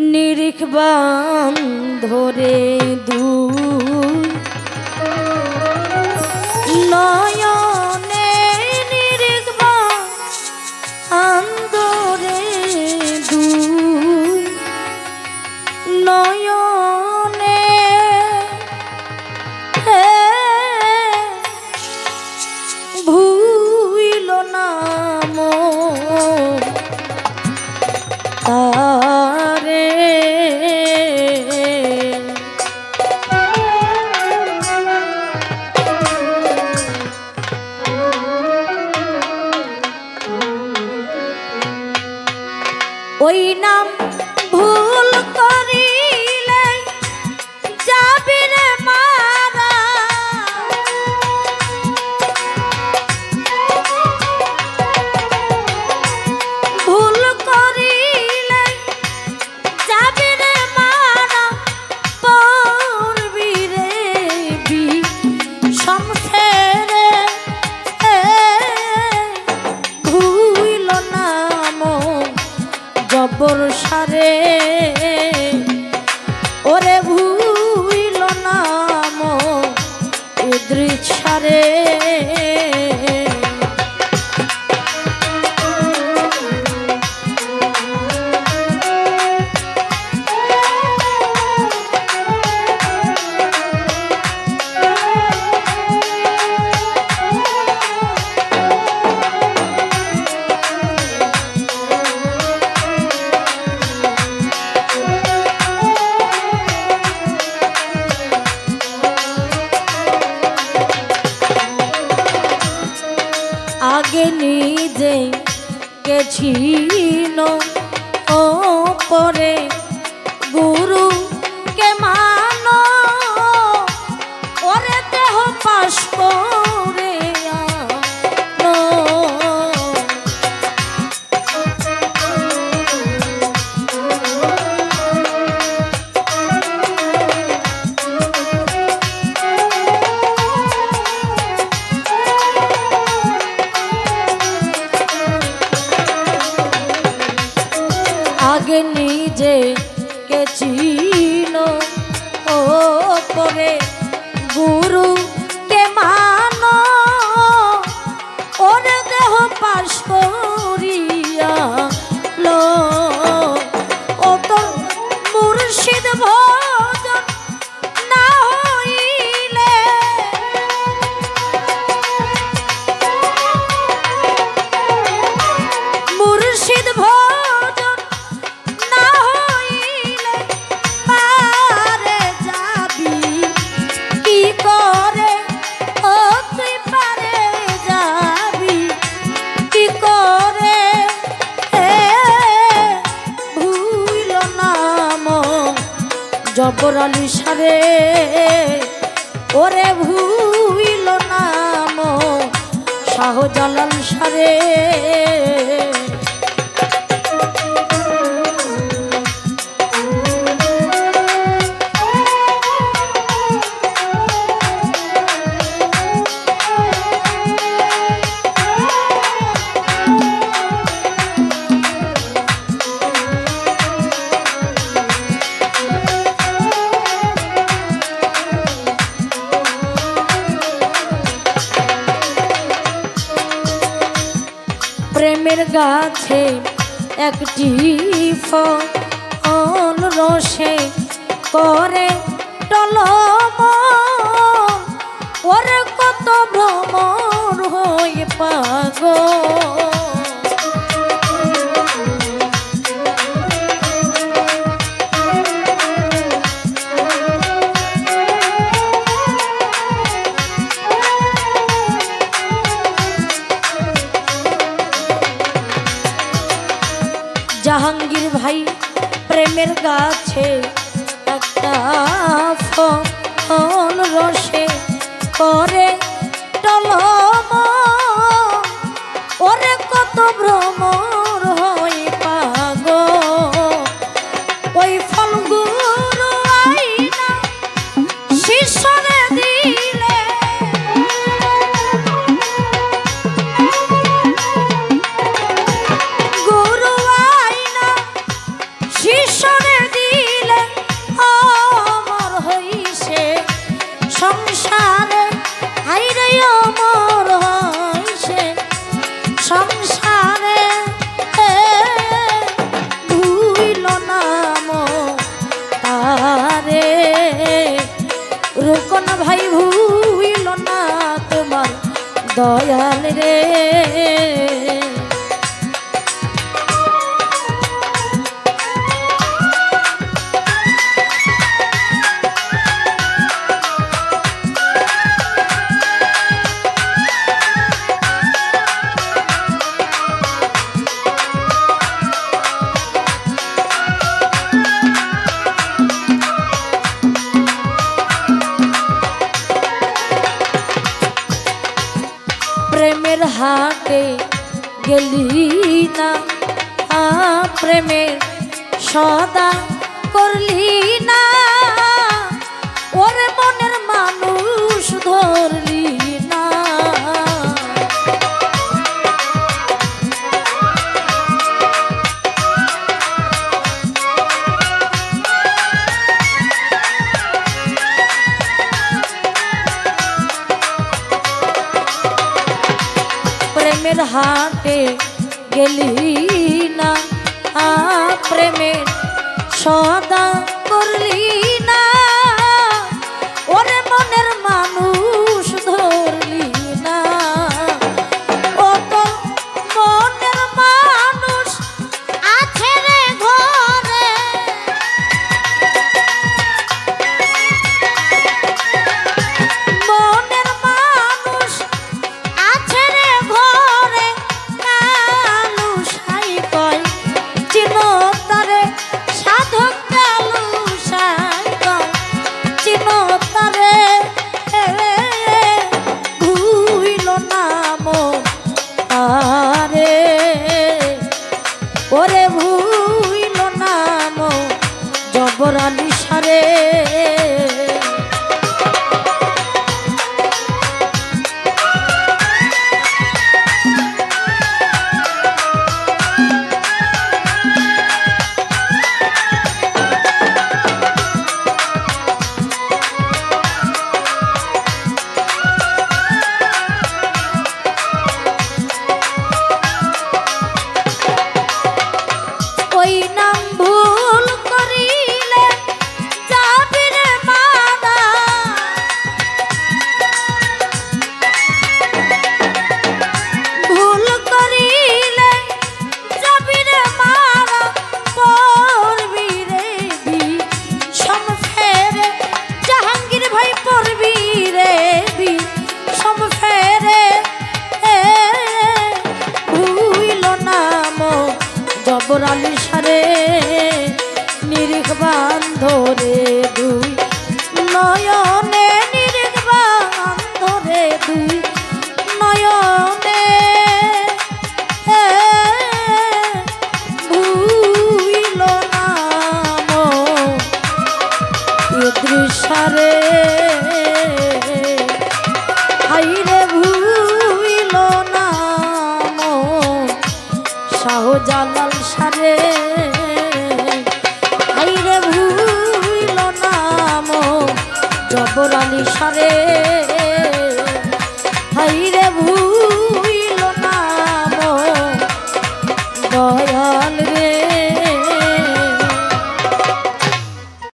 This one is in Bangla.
নিরিখ বাম ধরে দূর। না দিন ও পরে গুণ রহিল ও পরে গুরু চলিসারে ওরে ভুইল নাম সহজলন সারে। গাছে একটি ফল রসে করে টল ওর কত ভ্রমণ হয়ে পাগল। গাছের গাছে একটা ফোন রসে করে টলন সংসারে হাইরে অমর হইছে সংসারে ভুইল নাম তারে রোকন ভাই, ভুইল না তোমার দয়াল রে। গেলি না প্রেমে সদা করলি না ওরে মনের মানুষ ধরলি পেলি আ প্রেমের সদা করলি না জবর সারে নিরিখ বান্ধরে দুই নয় পরিসরে